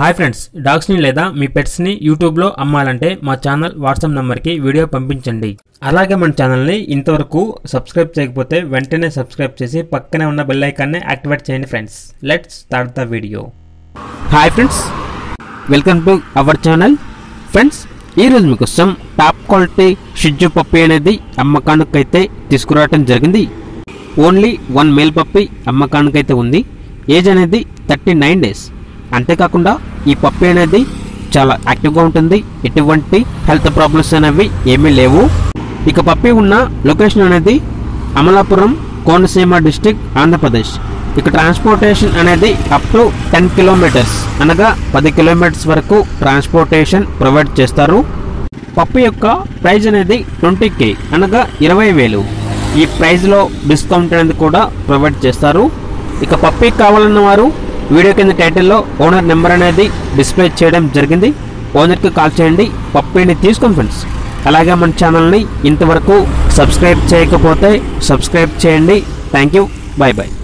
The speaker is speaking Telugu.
హాయ్ ఫ్రెండ్స్ డాగ్స్ని లేదా మీ పెట్స్ని యూట్యూబ్లో అమ్మాలంటే మా ఛానల్ వాట్సాప్ నెంబర్కి వీడియో పంపించండి. అలాగే మన ఛానల్ని ఇంతవరకు సబ్స్క్రైబ్ చేయకపోతే వెంటనే సబ్స్క్రైబ్ చేసి పక్కనే ఉన్న బెల్ ఐకాన్ని యాక్టివేట్ చేయండి friends. Let's start the video. Hi friends welcome to our channel. Friends ఈరోజు మీకోసం టాప్ క్వాలిటీ షిజ్జు పప్పి అనేది అమ్మకానికైతే తీసుకురావడం జరిగింది. ఓన్లీ వన్ మేల్ పప్పి అమ్మకానికైతే ఉంది. ఏజ్ అనేది థర్టీ నైన్ డేస్. అంతేకాకుండా ఈ పప్పి అనేది చాలా యాక్టివ్గా ఉంటుంది. ఎటువంటి హెల్త్ ప్రాబ్లమ్స్ అనేవి ఏమీ లేవు. ఇక పప్పి ఉన్న లొకేషన్ అనేది అమలాపురం కోనసీమ డిస్టిక్ ఆంధ్రప్రదేశ్. ఇక ట్రాన్స్పోర్టేషన్ అనేది అప్ టు టెన్ కిలోమీటర్స్. అనగా పది కిలోమీటర్స్ వరకు ట్రాన్స్పోర్టేషన్ ప్రొవైడ్ చేస్తారు. పప్పు యొక్క ప్రైజ్ అనేది ట్వంటీ కే అనగా ఇరవై వేలు. ఈ ప్రైజ్లో డిస్కౌంట్ అనేది కూడా ప్రొవైడ్ చేస్తారు. ఇక పప్పి కావాలన్న వారు వీడియో కింద టైటిల్లో ఓనర్ నెంబర్ అనేది డిస్ప్లే చేయడం జరిగింది. ఓనర్కి కాల్ చేయండి. పప్పిని తీసుకోండి ఫ్రెండ్స్. అలాగే మన ఛానల్ని ఇంతవరకు సబ్స్క్రైబ్ చేయకపోతే సబ్స్క్రైబ్ చేయండి. Thank you bye bye